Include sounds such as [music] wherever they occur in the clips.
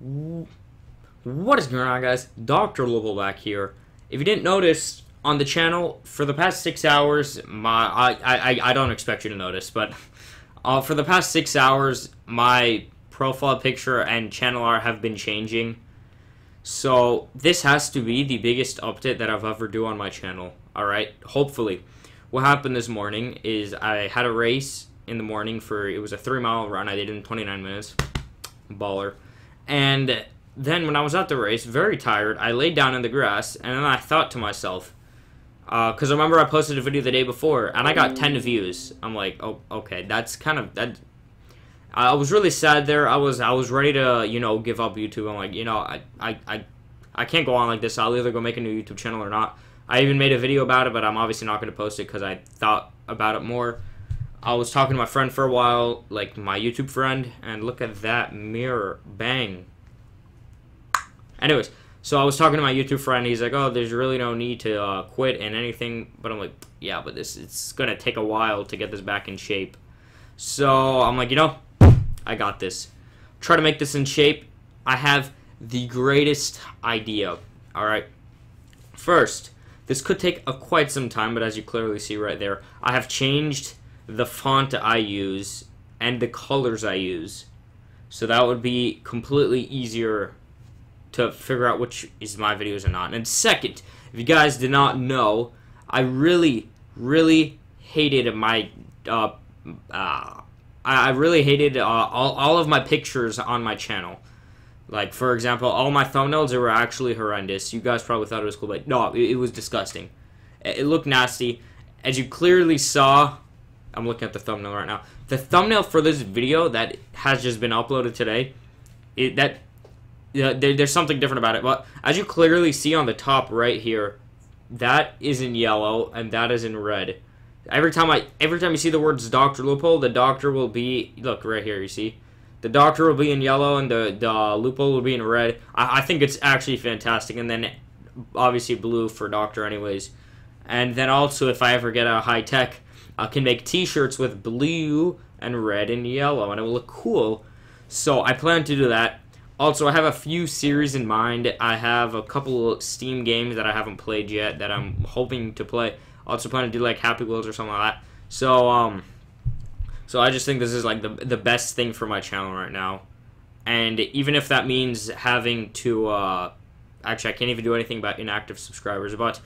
What is going on, guys? Dr. Loophole back here. If you didn't notice, on the channel, for the past six hours, my I, I, I don't expect you to notice, but uh, for the past six hours, my profile picture and channel art have been changing. So, this has to be the biggest update that I've ever do on my channel. Alright? Hopefully. What happened this morning is I had a race in the morning for, it was a three mile run. I did in 29 minutes. Baller. And then when I was at the race, very tired, I laid down in the grass, and then I thought to myself, because uh, I remember I posted a video the day before, and I got 10 views. I'm like, oh, okay, that's kind of, that, I was really sad there. I was, I was ready to, you know, give up YouTube. I'm like, you know, I, I, I, I can't go on like this. I'll either go make a new YouTube channel or not. I even made a video about it, but I'm obviously not going to post it because I thought about it more. I was talking to my friend for a while, like my YouTube friend, and look at that mirror. Bang. Anyways, so I was talking to my YouTube friend. He's like, "Oh, there's really no need to uh, quit and anything." But I'm like, "Yeah, but this it's gonna take a while to get this back in shape." So I'm like, you know, I got this. Try to make this in shape. I have the greatest idea. All right. First, this could take a quite some time, but as you clearly see right there, I have changed the font I use and the colors I use. So that would be completely easier to figure out which is my videos or not. And second, if you guys did not know, I really, really hated my, uh, uh, I really hated uh, all, all of my pictures on my channel. Like, for example, all my thumbnails were actually horrendous. You guys probably thought it was cool, but no, it, it was disgusting. It, it looked nasty. As you clearly saw, I'm looking at the thumbnail right now. The thumbnail for this video that has just been uploaded today, it, that there, there's something different about it. But as you clearly see on the top right here, that is in yellow and that is in red. Every time I, every time you see the words Doctor Loophole, the doctor will be look right here. You see, the doctor will be in yellow and the the uh, loophole will be in red. I, I think it's actually fantastic. And then obviously blue for doctor, anyways. And then also, if I ever get a high tech, I can make T-shirts with blue and red and yellow, and it will look cool. So I plan to do that. Also, I have a few series in mind. I have a couple Steam games that I haven't played yet that I'm hoping to play. Also, plan to do like Happy Wheels or something like that. So, um, so I just think this is like the the best thing for my channel right now. And even if that means having to, uh, actually, I can't even do anything about inactive subscribers. But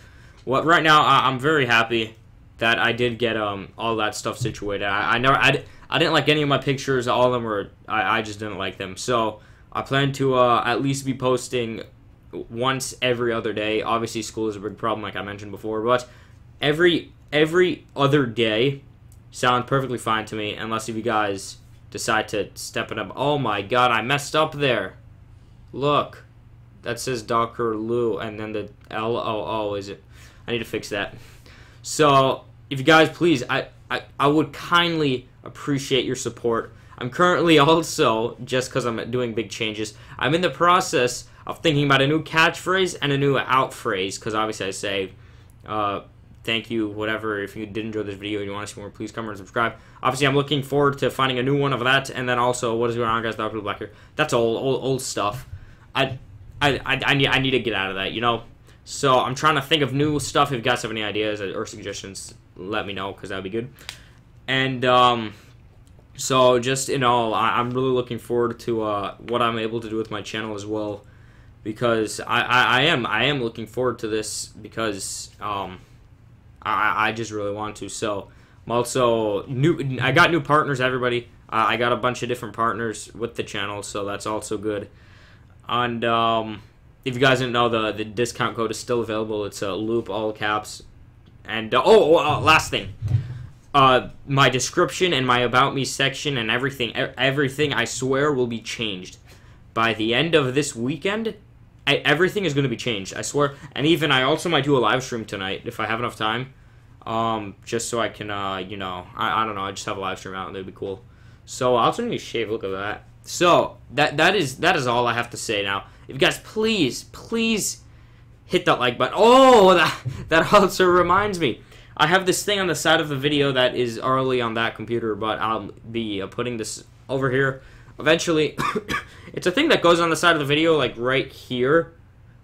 what right now, I, am very happy that I did get um all that stuff situated. I, I never, I, I didn't like any of my pictures. All of them were, I, I just didn't like them. So. I plan to uh, at least be posting once every other day. Obviously, school is a big problem, like I mentioned before, but every every other day sound perfectly fine to me, unless if you guys decide to step it up. Oh my god, I messed up there. Look, that says Dr. Lou, and then the L O O is it? I need to fix that. So, if you guys please, I I, I would kindly appreciate your support I'm currently [laughs] also, just because I'm doing big changes, I'm in the process of thinking about a new catchphrase and a new out phrase, because obviously I say, uh, thank you, whatever. If you did enjoy this video and you want to see more, please comment and subscribe. Obviously, I'm looking forward to finding a new one of that, and then also, what is going on, guys? Dr. Black here. That's old, old, old stuff. I, I, I, I, need, I need to get out of that, you know? So, I'm trying to think of new stuff. If you guys have any ideas or suggestions, let me know, because that would be good. And, um, so just in all, I, am really looking forward to uh, what I'm able to do with my channel as well, because I, I, I am I am looking forward to this because um, I, I just really want to. So I'm also new. I got new partners. Everybody, I got a bunch of different partners with the channel, so that's also good. And um, if you guys didn't know, the the discount code is still available. It's a uh, loop all caps. And uh, oh, oh, last thing uh, my description and my about me section and everything, everything I swear will be changed by the end of this weekend. I, everything is going to be changed. I swear. And even I also might do a live stream tonight if I have enough time. Um, just so I can, uh, you know, I, I don't know. I just have a live stream out and it'd be cool. So I'll turn you shave. Look at that. So that that is that is all I have to say now. If you guys please please hit that like button. Oh, that that also reminds me. I have this thing on the side of the video that is already on that computer, but I'll be uh, putting this over here. eventually, [coughs] it's a thing that goes on the side of the video, like right here.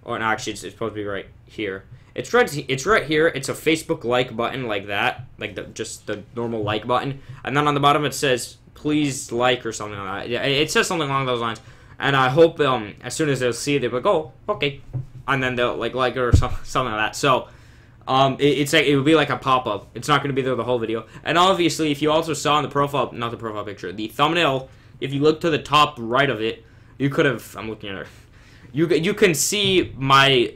Or no, actually, it's, it's supposed to be right here. It's right. It's right here. It's a Facebook like button, like that, like the just the normal like button, and then on the bottom it says please like or something like that. It says something along those lines. And I hope um as soon as they'll see it, they'll be like, oh, okay, and then they'll like like it or something, something like that. So. Um, it, it's like it would be like a pop up. It's not going to be there the whole video. And obviously, if you also saw in the profile, not the profile picture, the thumbnail, if you look to the top right of it, you could have. I'm looking at it. You you can see my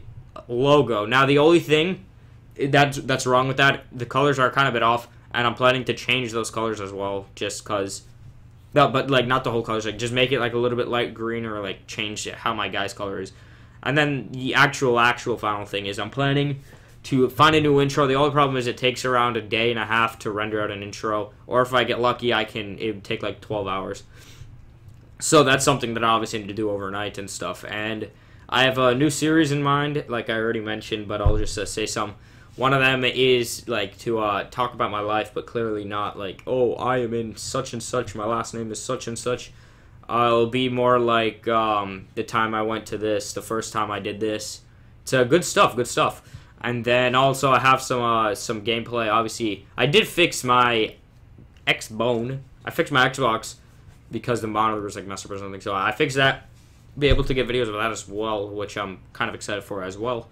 logo. Now the only thing that's that's wrong with that, the colors are kind of a bit off, and I'm planning to change those colors as well, just cause. No, but like not the whole colors. Like just make it like a little bit light green or like change how my guy's color is. And then the actual actual final thing is I'm planning to find a new intro. The only problem is it takes around a day and a half to render out an intro, or if I get lucky, I can it would take like 12 hours. So that's something that I obviously need to do overnight and stuff. And I have a new series in mind, like I already mentioned, but I'll just uh, say some. One of them is like to uh, talk about my life, but clearly not like, oh, I am in such and such. My last name is such and such. It'll be more like um, the time I went to this, the first time I did this. It's uh, good stuff, good stuff. And then also I have some uh, some gameplay. Obviously, I did fix my X Bone. I fixed my Xbox because the monitor was like messed up or something. So I fixed that be able to get videos of that as well, which I'm kind of excited for as well.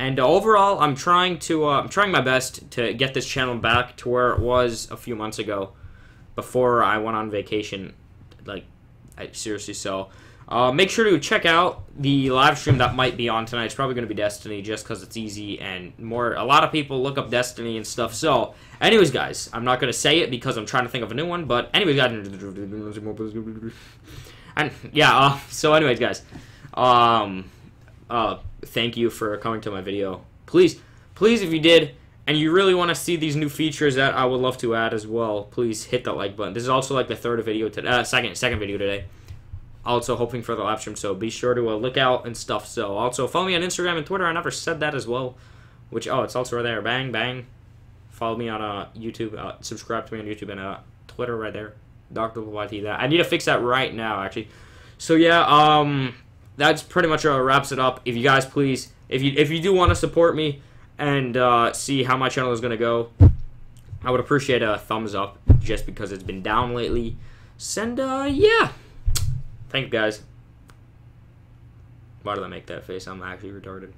And uh, overall, I'm trying to uh, I'm trying my best to get this channel back to where it was a few months ago, before I went on vacation. Like, I, seriously, so. Uh, make sure to check out the live stream that might be on tonight. It's probably going to be Destiny just because it's easy and more. A lot of people look up Destiny and stuff. So, anyways, guys, I'm not going to say it because I'm trying to think of a new one. But anyways, guys. And yeah, uh, so anyways, guys, um, uh, thank you for coming to my video. Please, please, if you did, and you really want to see these new features that I would love to add as well, please hit that like button. This is also like the third video today, uh, second, second video today. Also hoping for the live stream, so be sure to uh, look out and stuff. So also follow me on Instagram and Twitter. I never said that as well. Which oh, it's also right there. Bang bang. Follow me on uh, YouTube. Uh, subscribe to me on YouTube and uh, Twitter right there. Dr. YT that. I need to fix that right now, actually. So yeah, um, that's pretty much uh, wraps it up. If you guys please, if you if you do want to support me and uh, see how my channel is gonna go, I would appreciate a thumbs up just because it's been down lately. Send uh, yeah. Thank you guys. Why did I make that face? I'm actually retarded.